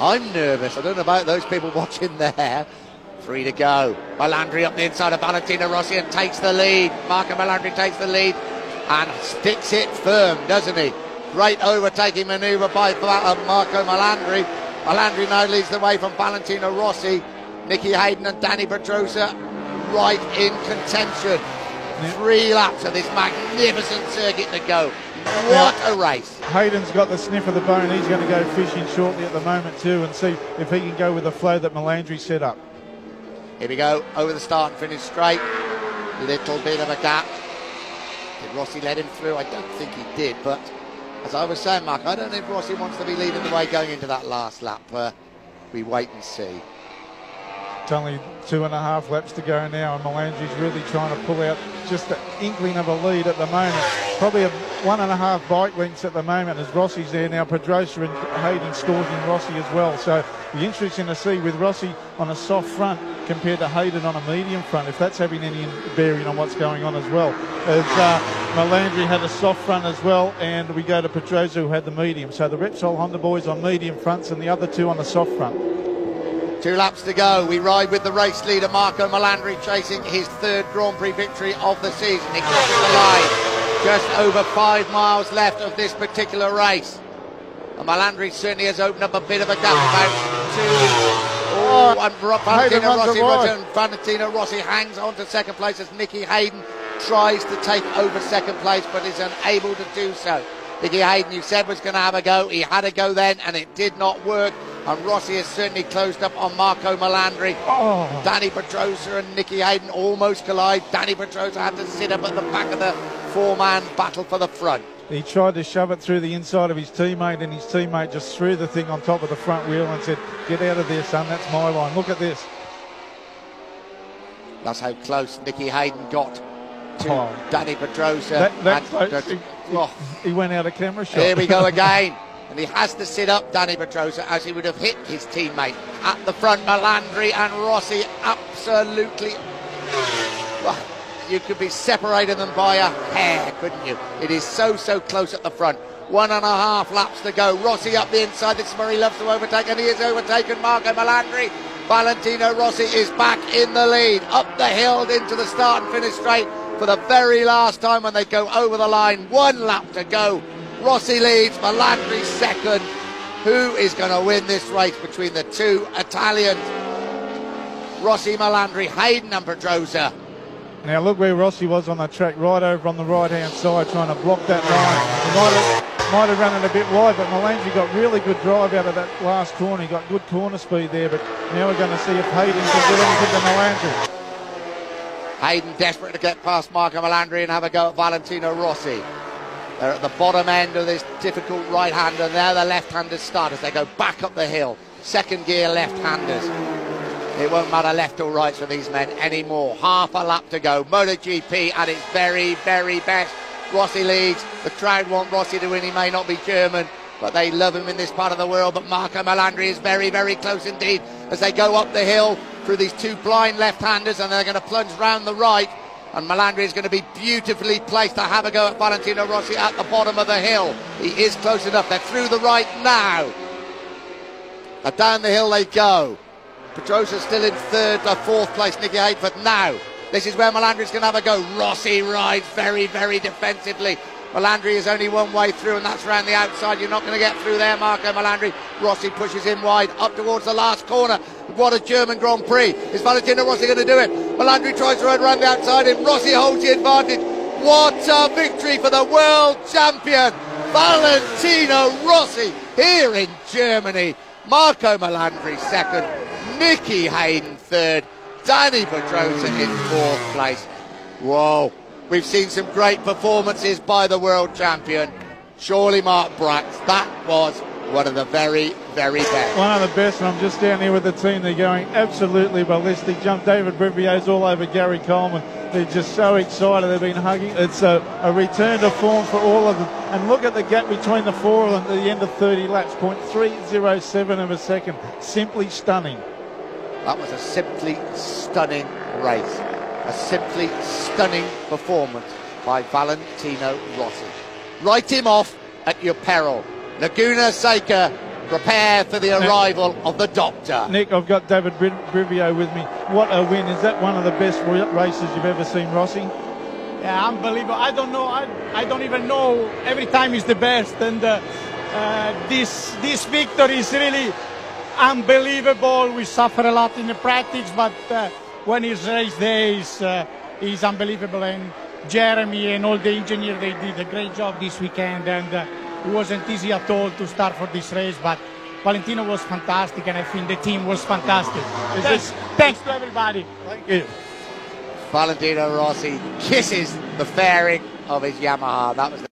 I'm nervous. I don't know about those people watching there. Three to go. Melandri up the inside of Valentino Rossi and takes the lead. Marco Melandri takes the lead and sticks it firm, doesn't he? Great overtaking manoeuvre by uh, Marco Melandri. Melandri now leads the way from Valentino Rossi. Nicky Hayden and Dani Pedrosa right in contention. Three laps of this magnificent circuit to go. What a race. Hayden's got the sniff of the bone. He's going to go fishing shortly at the moment too and see if he can go with the flow that Melandri set up. Here we go, over the start and finish straight. Little bit of a gap. Did Rossi let him through? I don't think he did, but as I was saying, Mark, I don't know if Rossi wants to be leading the way going into that last lap. Uh, we wait and see. It's only two and a half laps to go now, and Melandri's really trying to pull out just an inkling of a lead at the moment. Probably a one and a half bike lengths at the moment as Rossi's there now. Pedrosa and Hayden stalking Rossi as well. So be interesting to see with Rossi on a soft front compared to Hayden on a medium front, if that's having any bearing on what's going on as well. As uh, had a soft front as well, and we go to Pedrosa who had the medium. So the Repsol Honda boys on medium fronts and the other two on the soft front. Two laps to go. We ride with the race leader Marco Melandri chasing his third Grand Prix victory of the season. He crosses the line. Just over five miles left of this particular race. And Melandri certainly has opened up a bit of a gap about two. Oh, and Valentino Rossi, Roger, Rossi hangs on to second place as Nicky Hayden tries to take over second place but is unable to do so. Nicky Hayden, you said was going to have a go. He had a go then and it did not work and Rossi has certainly closed up on Marco Melandri. Oh. Dani Pedrosa and Nicky Hayden almost collide. Dani Pedrosa had to sit up at the back of the four-man battle for the front. He tried to shove it through the inside of his teammate, and his teammate just threw the thing on top of the front wheel and said, Get out of there, son, that's my line. Look at this. That's how close Nicky Hayden got to oh. Dani Pedrosa. That, that close, he, oh. he, went out of camera shot. Here we go again. And he has to sit up Dani Pedrosa as he would have hit his teammate at the front. Melandri and Rossi absolutely. Well, you could be separating them by a hair, couldn't you? It is so, so close at the front. One and a half laps to go. Rossi up the inside. This is where he loves to overtake, and he is overtaken. Marco Melandri. Valentino Rossi is back in the lead. Up the hill into the start and finish straight for the very last time when they go over the line. One lap to go. Rossi leads, Melandri second. Who is going to win this race between the two Italians? Rossi, Melandri, Hayden and Pedrosa. Now look where Rossi was on the track, right over on the right-hand side, trying to block that line. He might have, might have run it a bit wide, but Melandri got really good drive out of that last corner. He got good corner speed there, but now we're going to see if Hayden can do anything to Melandri. Hayden desperate to get past Marco Melandri and have a go at Valentino Rossi. They're at the bottom end of this difficult right-hander. There the left-handers start as they go back up the hill. Second gear left-handers. It won't matter left or right for these men anymore. Half a lap to go. MotoGP at its very, very best. Rossi leads. The crowd want Rossi to win. He may not be German, but they love him in this part of the world. But Marco Melandri is very, very close indeed as they go up the hill through these two blind left-handers and they're going to plunge round the right and Melandri is going to be beautifully placed to have a go at Valentino Rossi at the bottom of the hill. He is close enough. They're through the right now. And down the hill they go. Pedrosa still in third or fourth place. Nicky Hayden now. This is where Melandri's going to have a go. Rossi rides very, very defensively. Melandri is only one way through, and that's around the outside. You're not going to get through there, Marco Melandri. Rossi pushes in wide, up towards the last corner. What a German Grand Prix. Is Valentino Rossi going to do it? Melandri tries to run around the outside, and Rossi holds the advantage. What a victory for the world champion, Valentino Rossi, here in Germany. Marco Melandri second, Nicky Hayden third, Dani Pedrosa in fourth place. Whoa. We've seen some great performances by the world champion, surely Mark Bracks. That was one of the very, very best. One of the best, and I'm just down here with the team. They're going absolutely ballistic. Jump David Brivio's all over Gary Coleman. They're just so excited. They've been hugging. It's a, a, return to form for all of them. And look at the gap between the four of them at the end of 30 laps. 0.307 of a second. Simply stunning. That was a simply stunning race. A simply stunning performance by Valentino Rossi. Write him off at your peril. Laguna Seca prepare for the arrival of the doctor. Nick, I've got David Bri- Brivio with me. What a win. Is that one of the best ra- races you've ever seen, Rossi? Yeah, unbelievable. I don't know. I, I don't even know. Every time is the best, and uh, uh, this this victory is really unbelievable. We suffer a lot in the practice, but uh, when it's race day, it's, uh, is unbelievable. And Jeremy and all the engineers they did a great job this weekend, and uh, it wasn't easy at all to start for this race, but. Valentino was fantastic, and I think the team was fantastic. Thanks, thanks to everybody. Thank you. Valentino Rossi kisses the fairing of his Yamaha. That was the